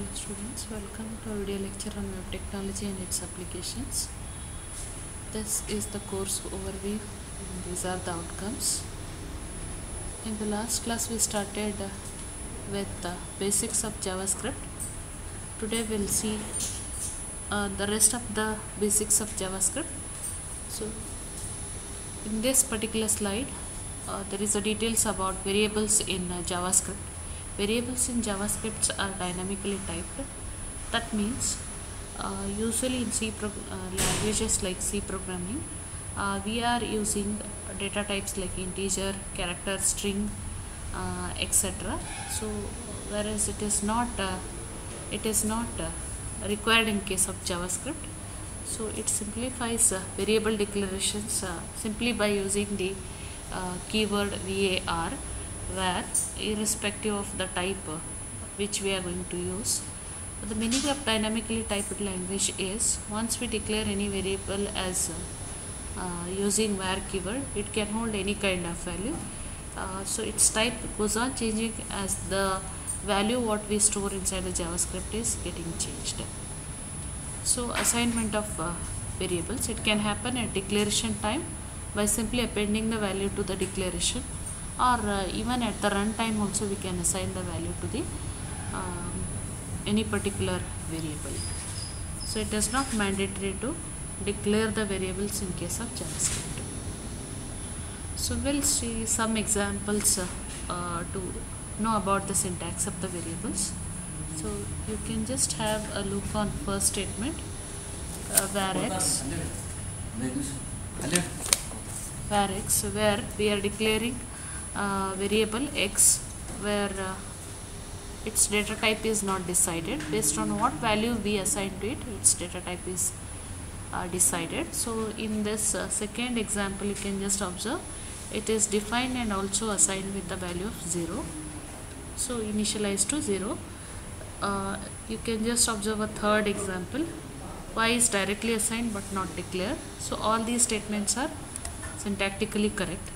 Hello students, welcome to our video lecture on web technology and its applications. This is the course overview and these are the outcomes. In the last class we started with the basics of JavaScript. Today we'll see uh, the rest of the basics of JavaScript. So in this particular slide uh, there is a details about variables in uh, JavaScript. Variables in JavaScript are dynamically typed. That means uh, usually in C uh, languages like C programming, uh, we are using data types like integer, character, string, uh, etc. So whereas it is not it is not required in case of JavaScript. So it simplifies uh, variable declarations uh, simply by using the uh, keyword var where irrespective of the type uh, which we are going to use. The meaning of dynamically typed language is once we declare any variable as uh, uh, using var keyword it can hold any kind of value. Uh, so its type goes on changing as the value what we store inside the javascript is getting changed. So assignment of uh, variables. It can happen at declaration time by simply appending the value to the declaration or uh, even at the runtime also we can assign the value to the um, any particular variable. So it is not mandatory to declare the variables in case of javascript. So we'll see some examples uh, uh, to know about the syntax of the variables. So you can just have a look on first statement uh, var x var x where we are declaring uh, variable x where uh, its data type is not decided. Based on what value we assign to it its data type is uh, decided. So in this uh, second example you can just observe it is defined and also assigned with the value of 0 so initialized to 0 uh, you can just observe a third example. Y is directly assigned but not declared. So all these statements are syntactically correct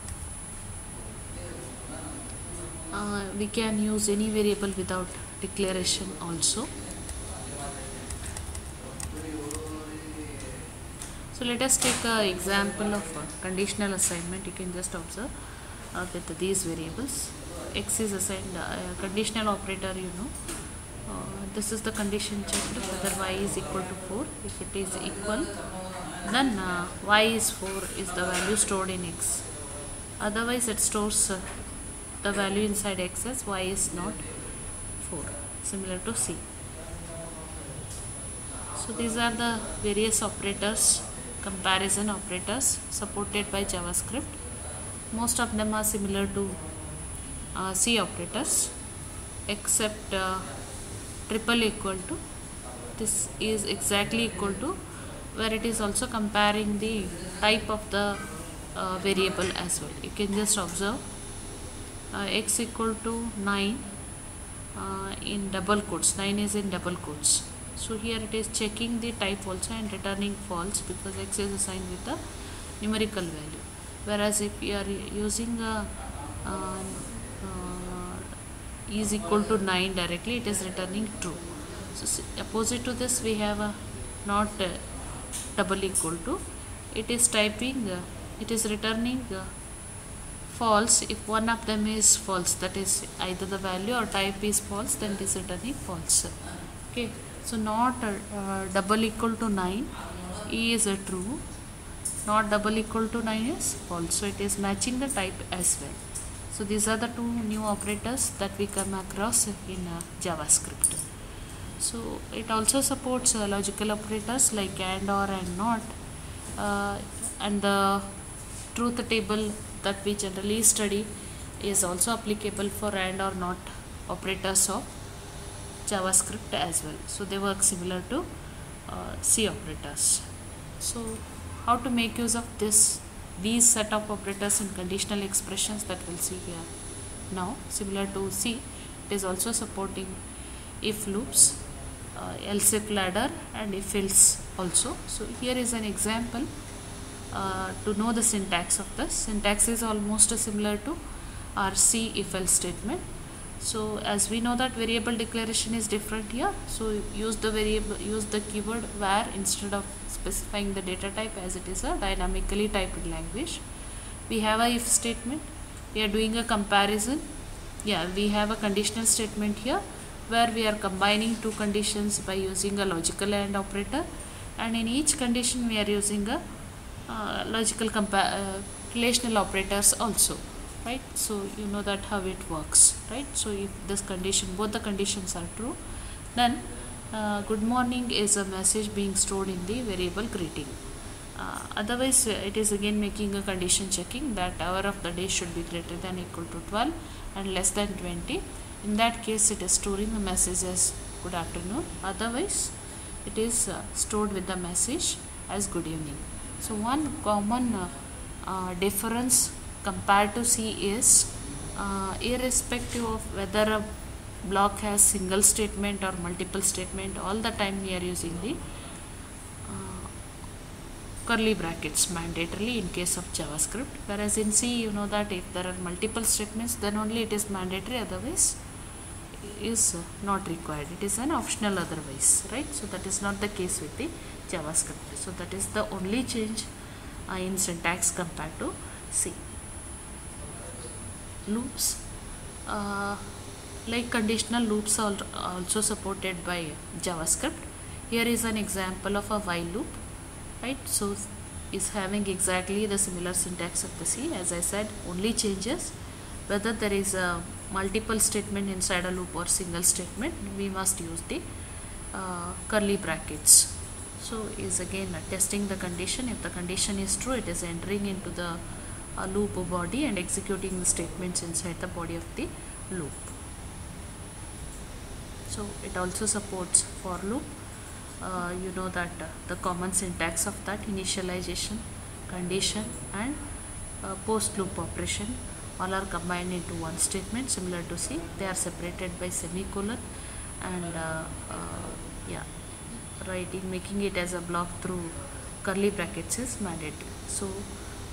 uh, we can use any variable without declaration also. So let us take an example of a conditional assignment. You can just observe uh, with these variables x is assigned uh, conditional operator you know. Uh, this is the condition checked whether y is equal to 4 if it is equal then uh, y is 4 is the value stored in x. Otherwise it stores uh, the value inside x as y is not 4 similar to c. So these are the various operators comparison operators supported by javascript. Most of them are similar to uh, c operators except uh, triple equal to this is exactly equal to where it is also comparing the type of the uh, variable as well. You can just observe uh, x equal to 9 uh, in double quotes. 9 is in double quotes. So here it is checking the type also and returning false because x is assigned with the numerical value. Whereas if you are using a um, uh, is equal to 9 directly it is returning true. So opposite to this we have a not uh, double equal to. It is typing uh, it is returning uh, false. If one of them is false that is either the value or type is false then it is returning false. Okay. So not uh, double equal to 9 e is a true. Not double equal to 9 is false. So it is matching the type as well. So these are the two new operators that we come across in uh, javascript. So it also supports uh, logical operators like and or and not. Uh, and the truth table that we generally study is also applicable for and or not operators of javascript as well. So they work similar to uh, c operators. So how to make use of this these set of operators in conditional expressions that we'll see here now similar to c it is also supporting if loops uh, else if ladder and if else also. So here is an example uh, to know the syntax of this. Syntax is almost similar to our c if else statement. So as we know that variable declaration is different here so use the variable use the keyword var instead of specifying the data type as it is a dynamically typed language. We have a if statement. We are doing a comparison. Yeah we have a conditional statement here where we are combining two conditions by using a logical AND operator. And in each condition we are using a uh, logical uh, relational operators also right? So you know that how it works right? So if this condition both the conditions are true then uh, good morning is a message being stored in the variable greeting. Uh, otherwise it is again making a condition checking that hour of the day should be greater than equal to 12 and less than 20 in that case it is storing the message as good afternoon. Otherwise it is uh, stored with the message as good evening so one common uh, uh, difference compared to C is uh, irrespective of whether a block has single statement or multiple statement all the time we are using the uh, curly brackets mandatorily in case of JavaScript. Whereas in C you know that if there are multiple statements then only it is mandatory otherwise is not required. It is an optional otherwise right? So that is not the case with the JavaScript. So that is the only change uh, in syntax compared to C. Loops uh, like conditional loops are also supported by JavaScript. Here is an example of a while loop right? So is having exactly the similar syntax of the C. As I said only changes. Whether there is a multiple statement inside a loop or single statement we must use the uh, curly brackets so is again testing the condition. If the condition is true it is entering into the uh, loop body and executing the statements inside the body of the loop. So it also supports for loop. Uh, you know that uh, the common syntax of that initialization condition and uh, post loop operation all are combined into one statement. Similar to C they are separated by semicolon and uh, uh, yeah writing making it as a block through curly brackets is mandatory. So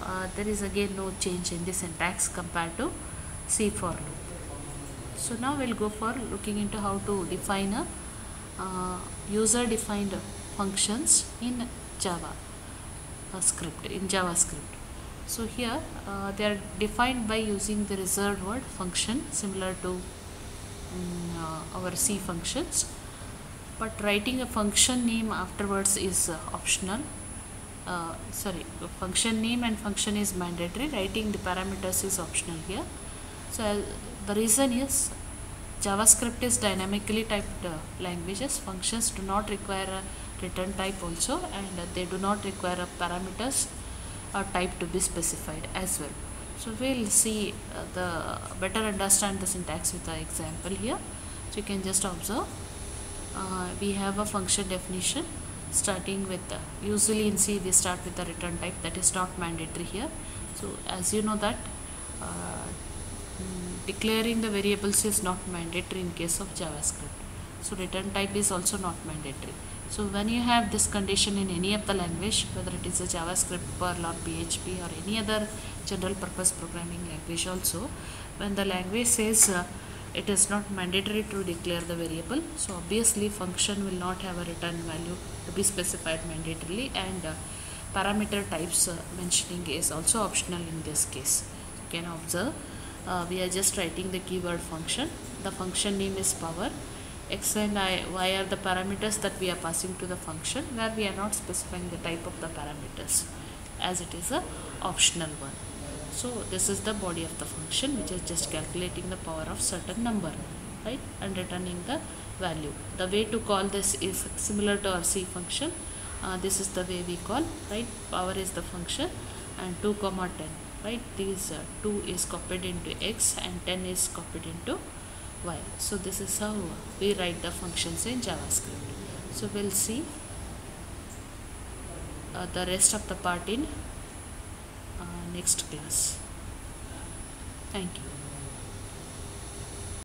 uh, there is again no change in the syntax compared to C for loop. So now we'll go for looking into how to define a uh, user defined functions in Java script in JavaScript. So here uh, they are defined by using the reserved word function similar to um, uh, our C functions but writing a function name afterwards is uh, optional. Uh, sorry function name and function is mandatory. Writing the parameters is optional here. So the reason is JavaScript is dynamically typed uh, languages. Functions do not require a return type also and they do not require a parameters or type to be specified as well. So we'll see uh, the better understand the syntax with the example here. So you can just observe uh, we have a function definition starting with uh, usually in C we start with the return type that is not mandatory here. So as you know that uh, declaring the variables is not mandatory in case of JavaScript. So return type is also not mandatory. So when you have this condition in any of the language, whether it is a JavaScript, Perl or PHP or any other general purpose programming language also, when the language says uh, it is not mandatory to declare the variable, so obviously function will not have a return value to be specified mandatorily and uh, parameter types uh, mentioning is also optional in this case. You can observe uh, we are just writing the keyword function. The function name is power x and I, y are the parameters that we are passing to the function where we are not specifying the type of the parameters as it is a optional one. So this is the body of the function which is just calculating the power of certain number right and returning the value. The way to call this is similar to our C function. Uh, this is the way we call right power is the function and 2 comma 10 right these uh, 2 is copied into x and 10 is copied into y. So this is how we write the functions in JavaScript. So we'll see uh, the rest of the part in next class. Thank you.